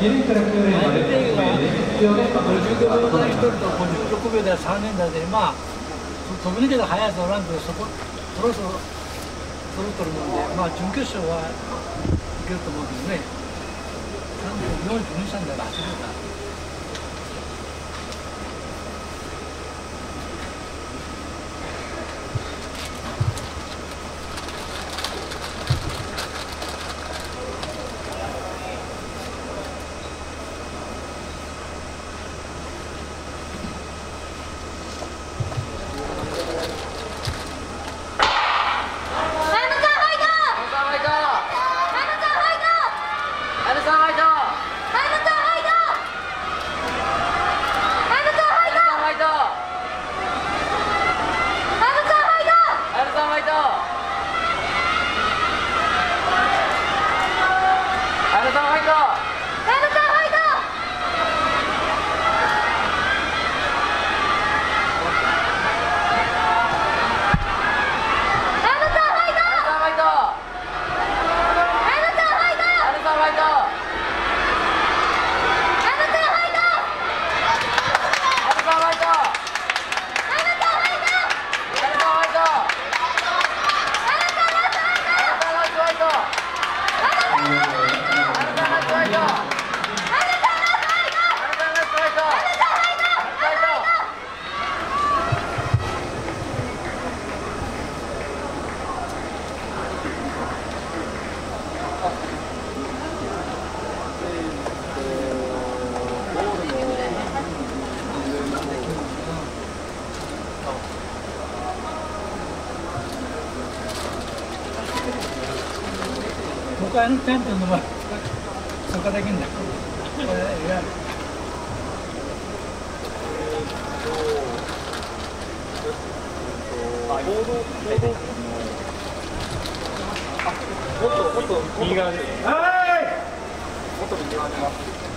2連から9連まで相手が必要で55秒台1人と56秒台3連打で、まあ、飛び抜けた速いやつおらんけど、そこ、そろそろ、そろとるもんで、まあ、準決勝はいけると思うけどね、34分したんだから走れるから。他のテントの場合、参加できるんだ。これいやもっともっと右側で。はい。もっと右側でます。